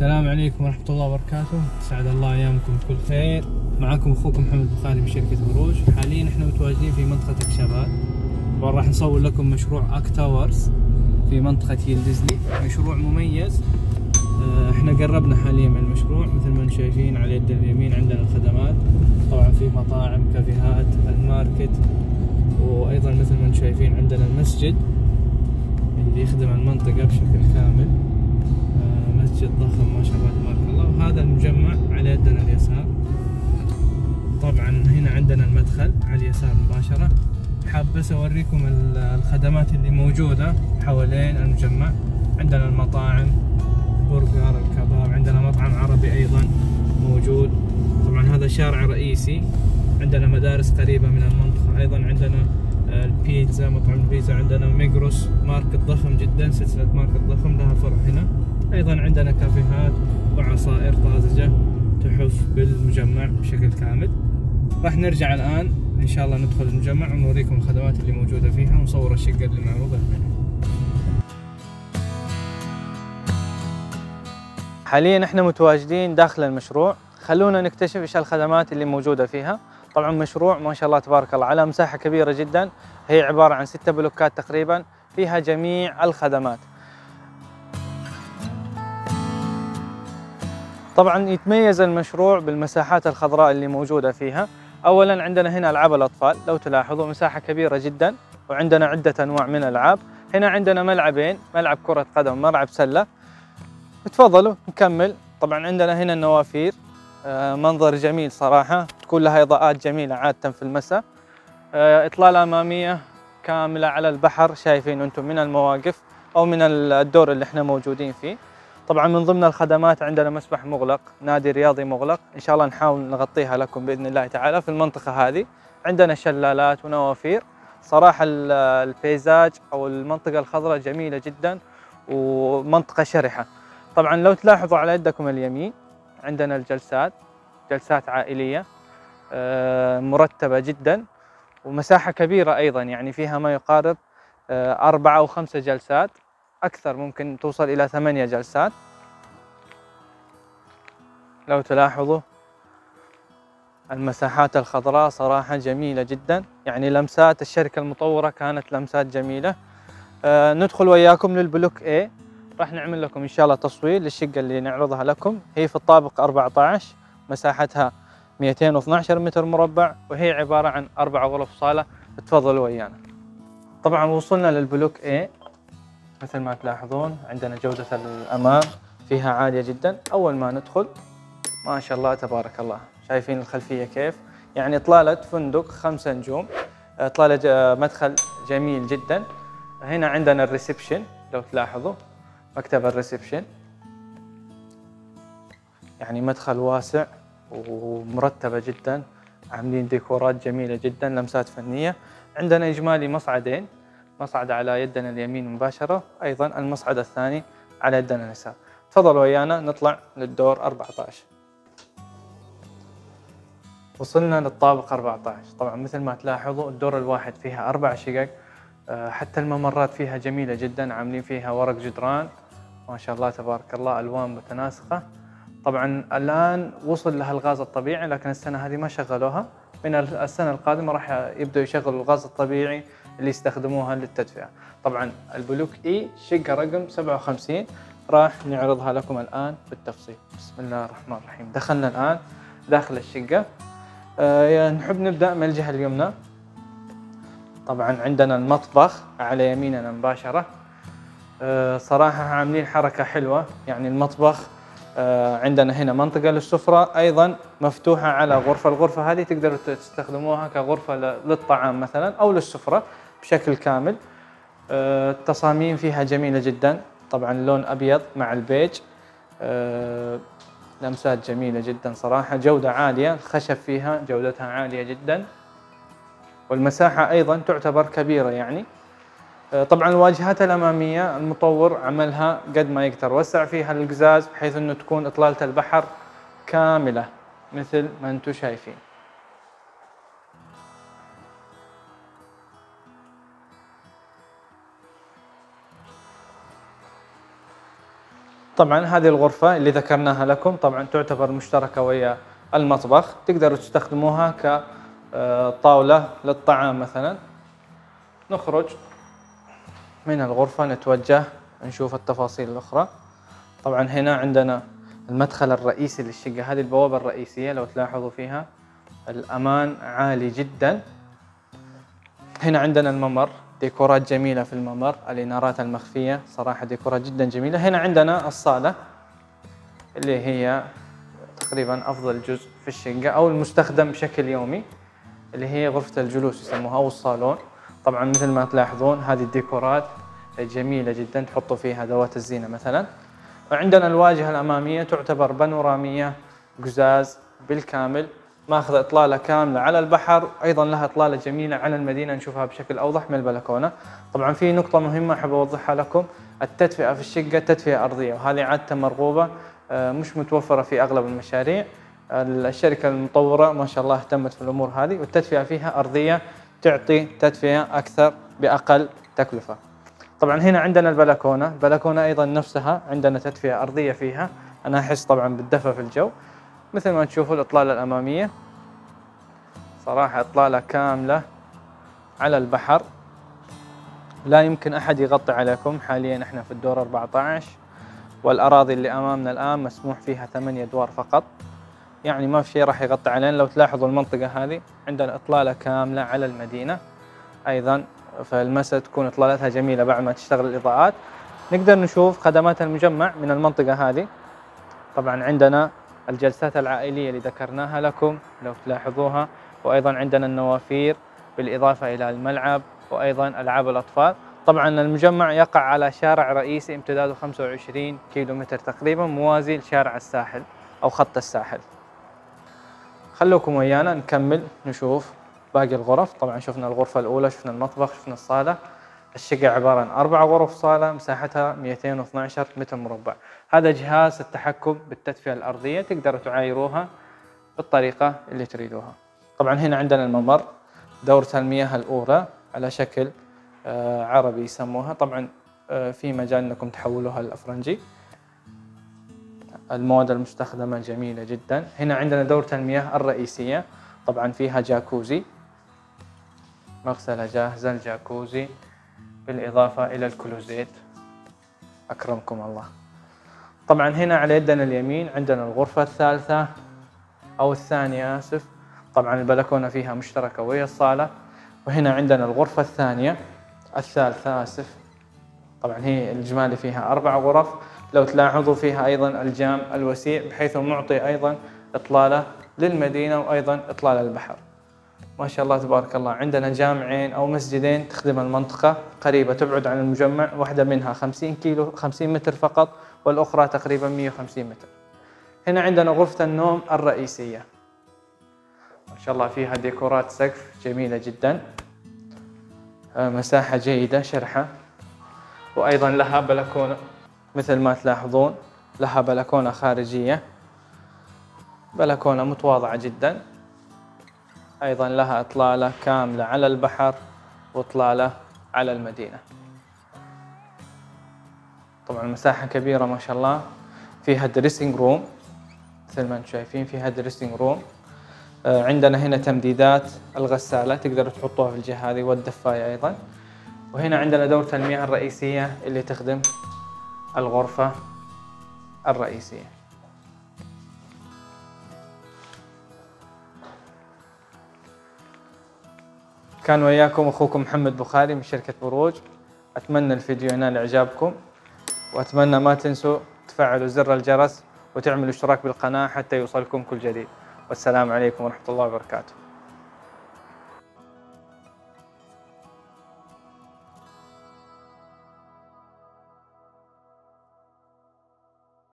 السلام عليكم ورحمة الله وبركاته، أسعد الله أيامكم بكل خير، معكم أخوكم محمد بخاري من شركة مروج، حاليا إحنا متواجدين في منطقة اكشابات، طبعا راح نصور لكم مشروع أك تاورز في منطقة يلدزلي، مشروع مميز، آه، إحنا قربنا حاليا من المشروع. مثل ما أنتم شايفين على يد اليمين عندنا الخدمات، طبعا في مطاعم، كافيهات، الماركت، وأيضا مثل ما أنتم شايفين عندنا المسجد اللي يخدم المنطقة بشكل كامل. المدخل على اليسار مباشرة. حاب بس أوريكم الخدمات اللي موجودة حوالين المجمع. عندنا المطاعم برجر الكباب عندنا مطعم عربي أيضا موجود. طبعا هذا شارع رئيسي. عندنا مدارس قريبة من المنطقة أيضا. عندنا البيتزا مطعم البيتزا. عندنا ميجروس ماركت ضخم جدا سلسلة ماركت ضخم لها فرع هنا. أيضا عندنا كافيهات وعصائر طازجة تحف بالمجمع بشكل كامل. راح نرجع الآن. إن شاء الله ندخل المجمع ونوريكم الخدمات اللي موجودة فيها ونصور الشقه اللي معروضه هنا حاليا إحنا متواجدين داخل المشروع. خلونا نكتشف إيش الخدمات اللي موجودة فيها. طبعا مشروع ما شاء الله تبارك الله على مساحة كبيرة جدا. هي عبارة عن ستة بلوكات تقريبا. فيها جميع الخدمات. طبعا يتميز المشروع بالمساحات الخضراء اللي موجودة فيها. أولا عندنا هنا ألعاب الأطفال لو تلاحظوا مساحة كبيرة جدا وعندنا عدة أنواع من الألعاب هنا عندنا ملعبين ملعب كرة قدم وملعب سلة. تفضلوا نكمل. طبعا عندنا هنا النوافير. آه منظر جميل صراحة. تكون لها إضاءات جميلة عادة في المساء. آه إطلالة أمامية كاملة على البحر شايفين أنتم من المواقف أو من الدور اللي إحنا موجودين فيه. طبعا من ضمن الخدمات عندنا مسبح مغلق نادي رياضي مغلق. إن شاء الله نحاول نغطيها لكم بإذن الله تعالى في المنطقة هذه. عندنا شلالات ونوافير. صراحة البيزاج أو المنطقة الخضراء جميلة جدا ومنطقة شرحة. طبعا لو تلاحظوا على يدكم اليمين عندنا الجلسات جلسات عائلية مرتبة جدا ومساحة كبيرة أيضا يعني فيها ما يقارب أربعة أو خمسة جلسات. أكثر ممكن توصل إلى ثمانية جلسات. لو تلاحظوا المساحات الخضراء صراحة جميلة جدا. يعني لمسات الشركة المطورة كانت لمسات جميلة. آه ندخل وياكم للبلوك A. راح نعمل لكم إن شاء الله تصوير للشقة اللي نعرضها لكم. هي في الطابق 14 مساحتها 212 متر مربع وهي عبارة عن أربع غرف صالة. تفضلوا ويانا. طبعا وصلنا للبلوك A. مثل ما تلاحظون عندنا جودة الأمام فيها عالية جدا. أول ما ندخل ما شاء الله تبارك الله. شايفين الخلفية كيف؟ يعني إطلالة فندق خمسة نجوم. إطلالة مدخل جميل جدا. هنا عندنا ال reception لو تلاحظوا مكتب ال reception. يعني مدخل واسع ومرتبة جدا. عاملين ديكورات جميلة جدا لمسات فنية. عندنا إجمالي مصعدين. مصعد على يدنا اليمين مباشرة أيضا المصعد الثاني على يدنا اليسار. تفضلوا ويانا نطلع للدور 14 وصلنا للطابق 14 طبعا مثل ما تلاحظوا الدور الواحد فيها أربع شقق. حتى الممرات فيها جميلة جدا عاملين فيها ورق جدران. ما شاء الله تبارك الله ألوان متناسقة. طبعا الآن وصل لها الغاز الطبيعي لكن السنة هذه ما شغلوها. من السنة القادمة راح يبدأوا يشغلوا الغاز الطبيعي اللي يستخدموها للتدفئة. طبعا البلوك اي شقة رقم 57 راح نعرضها لكم الآن بالتفصيل. بسم الله الرحمن الرحيم. دخلنا الآن داخل الشقة. أه نحب نبدأ من الجهة اليمنى. طبعا عندنا المطبخ على يميننا مباشرة. أه صراحة عاملين حركة حلوة. يعني المطبخ أه عندنا هنا منطقة للسفرة أيضا مفتوحة على غرفة. الغرفة هذه تقدروا تستخدموها كغرفة للطعام مثلا أو للسفرة. بشكل كامل. التصاميم فيها جميلة جدا. طبعا اللون أبيض مع البيج. لمسات جميلة جدا صراحة. جودة عالية الخشب فيها جودتها عالية جدا. والمساحة أيضا تعتبر كبيرة يعني. طبعا الواجهات الأمامية المطور عملها قد ما يقدر. وسع فيها القزاز بحيث أنه تكون إطلالة البحر كاملة مثل ما أنتم شايفين. طبعا هذه الغرفة اللي ذكرناها لكم طبعا تعتبر مشتركة ويا المطبخ. تقدروا تستخدموها كطاولة للطعام مثلا. نخرج من الغرفة نتوجه نشوف التفاصيل الأخرى. طبعا هنا عندنا المدخل الرئيسي للشقة. هذه البوابة الرئيسية لو تلاحظوا فيها. الأمان عالي جدا. هنا عندنا الممر. ديكورات جميلة في الممر الإنارات المخفية صراحة ديكورات جدا جميلة. هنا عندنا الصالة اللي هي تقريبا أفضل جزء في الشقة أو المستخدم بشكل يومي اللي هي غرفة الجلوس يسموها أو الصالون. طبعا مثل ما تلاحظون هذه الديكورات جميلة جدا تحطوا فيها ذوات الزينة مثلا. وعندنا الواجهة الأمامية تعتبر بانورامية قزاز بالكامل. ماخذ إطلالة كاملة على البحر أيضا لها إطلالة جميلة على المدينة نشوفها بشكل أوضح من البلكونة. طبعا في نقطة مهمة أحب أوضحها لكم التدفئة في الشقة تدفئة أرضية وهذه عادة مرغوبة آه، مش متوفرة في أغلب المشاريع. الشركة المطورة ما شاء الله اهتمت في الأمور هذه والتدفئة فيها أرضية تعطي تدفئة أكثر بأقل تكلفة. طبعا هنا عندنا البلكونة البلكونة أيضا نفسها عندنا تدفئة أرضية فيها. أنا أحس طبعا بالدفء في الجو. مثل ما تشوفوا الإطلالة الأمامية. صراحة إطلالة كاملة على البحر. لا يمكن أحد يغطي عليكم. حاليا إحنا في الدور 14 والأراضي اللي أمامنا الآن مسموح فيها ثمانية أدوار فقط. يعني ما في شيء راح يغطي علينا. لو تلاحظوا المنطقة هذه عندنا إطلالة كاملة على المدينة. أيضا فالمساء تكون إطلالتها جميلة بعد ما تشتغل الإضاءات. نقدر نشوف خدمات المجمع من المنطقة هذه. طبعا عندنا الجلسات العائلية اللي ذكرناها لكم لو تلاحظوها. وأيضا عندنا النوافير بالإضافة إلى الملعب وأيضا ألعاب الأطفال. طبعا المجمع يقع على شارع رئيسي امتداده 25 كيلو متر تقريبا موازي لشارع الساحل أو خط الساحل. خلوكم ويانا نكمل نشوف باقي الغرف. طبعا شفنا الغرفة الأولى شفنا المطبخ شفنا الصالة. الشقة عبارة عن أربع غرف صالة مساحتها 212 متر مربع. هذا جهاز التحكم بالتدفئة الأرضية تقدروا تعايروها بالطريقة اللي تريدوها. طبعا هنا عندنا الممر دورة المياه الأولى على شكل آه، عربي يسموها. طبعا آه، في مجال أنكم تحولوها للأفرنجي. المواد المستخدمة جميلة جدا. هنا عندنا دورة المياه الرئيسية. طبعا فيها جاكوزي مغسلة جاهزة الجاكوزي. بالإضافة إلى ال closet. أكرمكم الله. طبعا هنا على يدنا اليمين عندنا الغرفة الثالثة أو الثانية آسف. طبعا البلكونة فيها مشتركة ويا الصالة. وهنا عندنا الغرفة الثانية الثالثة آسف. طبعا هي الإجمالي فيها أربع غرف. لو تلاحظوا فيها أيضا الجام الوسيع بحيث معطي أيضا إطلالة للمدينة وأيضا إطلالة للبحر ما شاء الله تبارك الله. عندنا جامعين أو مسجدين تخدم المنطقة قريبة تبعد عن المجمع واحدة منها 50 كيلو 50 متر فقط والأخرى تقريبا 150 متر. هنا عندنا غرفة النوم الرئيسية. ما شاء الله فيها ديكورات سقف جميلة جدا. آه، مساحة جيدة شرحة. وأيضا لها بلكونة مثل ما تلاحظون لها بلكونة خارجية. بلكونة متواضعة جدا. أيضا لها إطلالة كاملة على البحر وإطلالة على المدينة. طبعا مساحة كبيرة ما شاء الله. فيها dressing room مثل ما أنتم شايفين فيها dressing room آه، عندنا هنا تمديدات الغسالة تقدروا تحطوها في الجهة هذه والدفاية أيضا. وهنا عندنا دورة المياه الرئيسية اللي تخدم الغرفة الرئيسية. كان وياكم أخوكم محمد بخاري من شركة بروج. أتمنى الفيديو ينال إعجابكم وأتمنى ما تنسوا تفعلوا زر الجرس وتعملوا اشتراك بالقناة حتى يوصلكم كل جديد. والسلام عليكم ورحمة الله وبركاته.